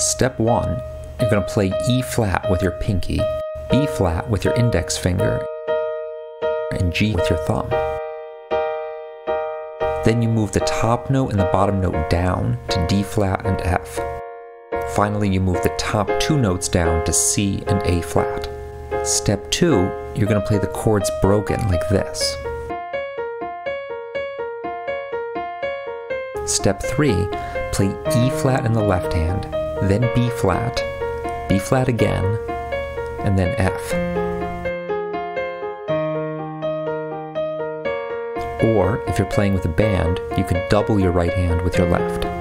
Step 1, you're going to play E flat with your pinky, B flat with your index finger, and G with your thumb. Then you move the top note and the bottom note down to D flat and F. Finally, you move the top two notes down to C and A flat. Step 2, you're going to play the chords broken like this. Step 3, play E flat in the left hand, then B flat, B flat again, and then F. Or, if you're playing with a band, you could double your right hand with your left.